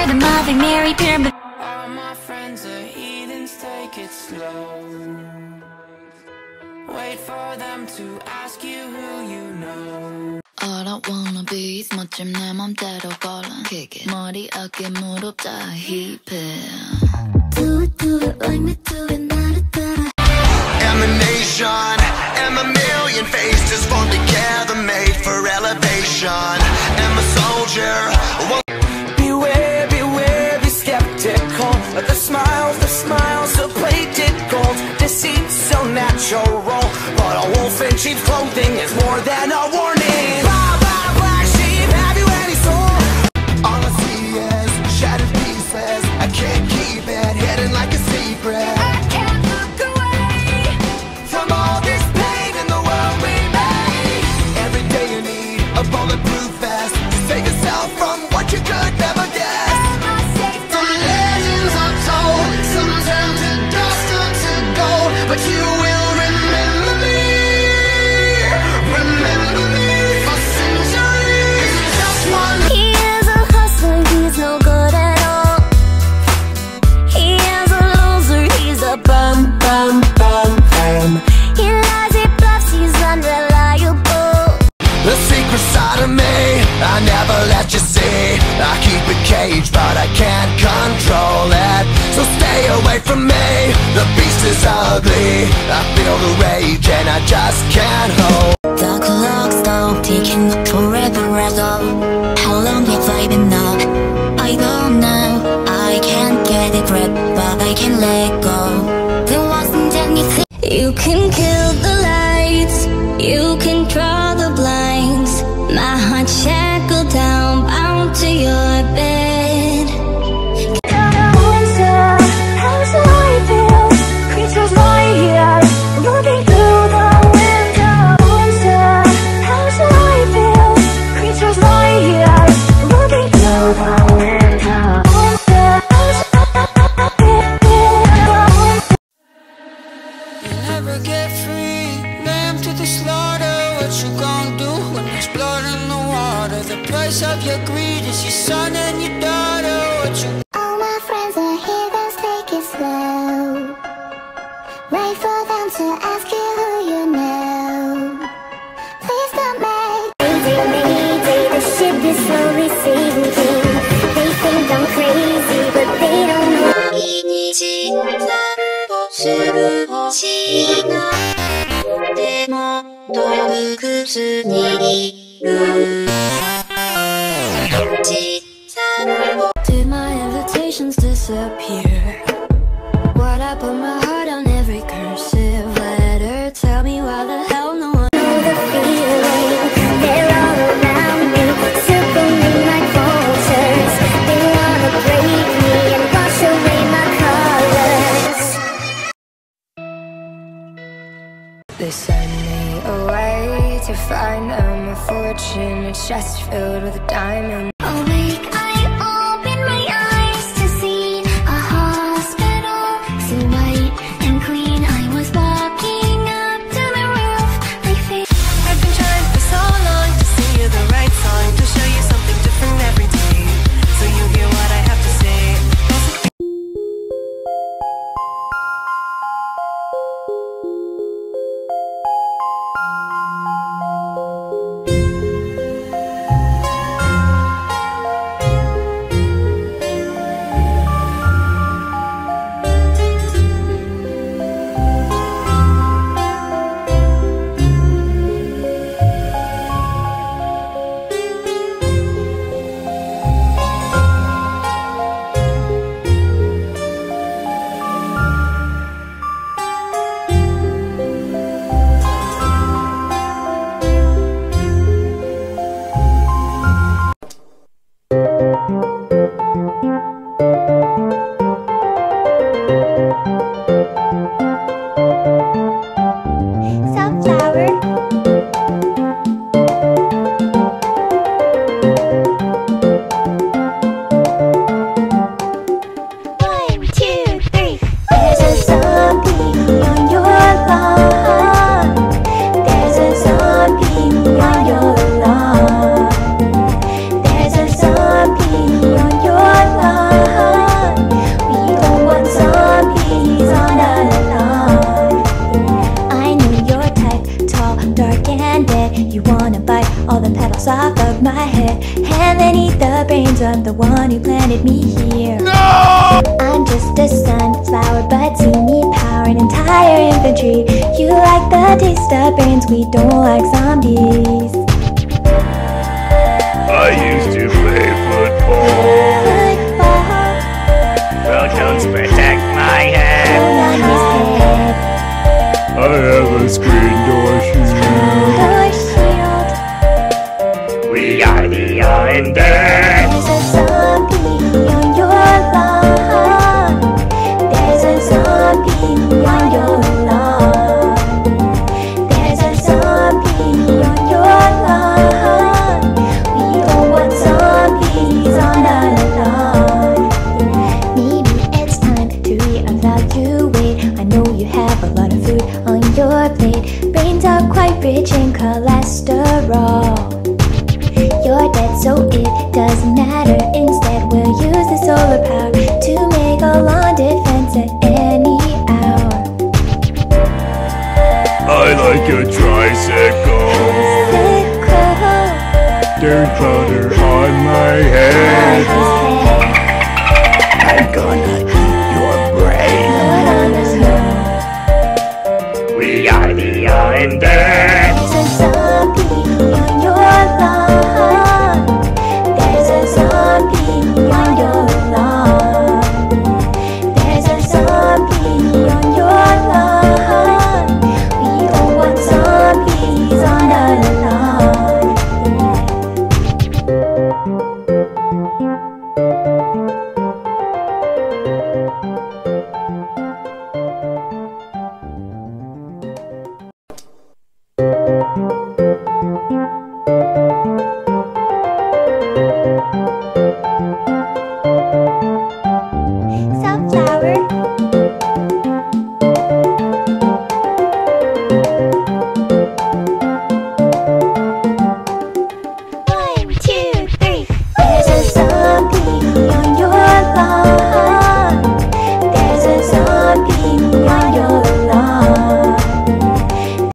You're the Mother Mary pyramid. All my friends are heathens, take it slow. Wait for them to ask you who you know. I wanna be is 멋짐 내 맘대로 걸어 Kick it 머리 어깨 무릎 다 힙해 Do it do it like me do it 나를 따라 I'm a nation I'm a million faces formed together made for elevation I'm a soldier than a warning. I never let you see. I keep it caged, but I can't control it. So stay away from me. The beast is ugly. I feel the rage and I just can't hold. The clock stopped ticking forever ago. How long have I been up? I don't know. I can't get it right, but I can let go. There wasn't anything. You can kill My heart price of your greed is your son and your daughter. What you All my friends are heathens, take it slow. Wait for them to ask you who you know. Please don't make Mayday, mayday, the ship is slowly sinking. They think I'm crazy, but they don't know. Did fortune, a chest filled with diamonds. You wanna bite. All the petals off of my head. And then eat the brains? Of the one who planted me here. No! I'm just a sunflower, but see me power an entire infantry. You like the taste of brains, we don't like zombies. I used to play football. Well, don't protect my head. I have a screen door. Rich in cholesterol. You're dead, so it doesn't matter. Instead, we'll use the solar power to make a lawn defense at any hour. I like a tricycle. Sickle Dirt powder on my head,